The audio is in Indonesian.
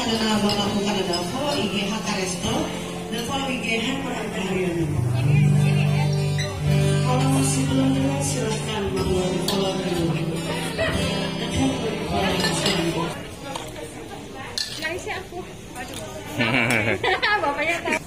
Bapak Muka Dadako, IGH Karesto, dan follow IGH Perang Kaharian. 呵呵呵，哈我不认识。